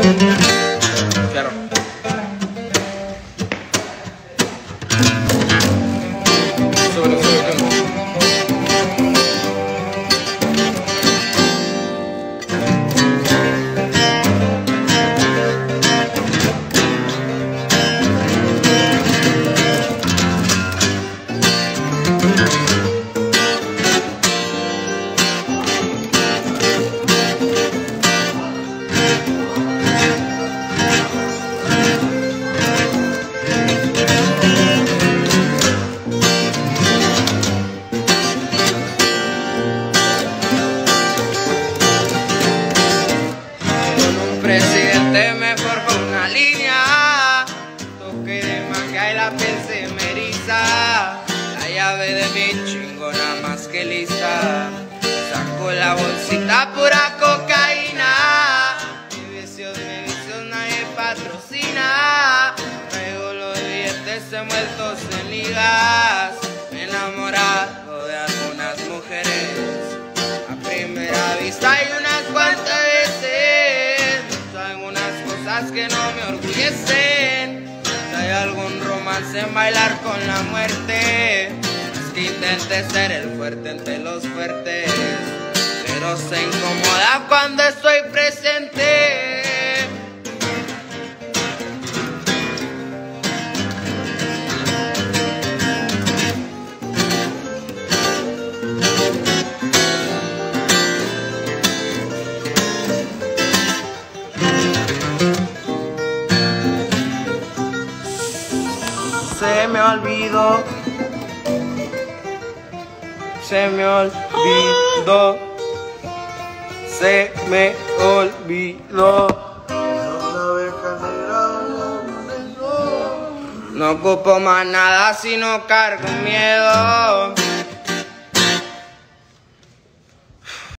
Claro. Usted me forjó una línea, toque de magia y la piel se me eriza. La llave de mi chingona más que lista. Saco la bolsita pura cocaína. Mi visión, mi visión, nadie patrocina. Traigo los billetes envueltos en ligas. Enamorado de algunas mujeres. A primera vista que no me orgullecen. Si hay algún romance en bailar con la muerte, es que intente ser el fuerte entre los fuertes, pero se incomoda cuando es se me olvidó. Se me olvidó. Se me olvidó. No ocupo más nada si no cargo miedo.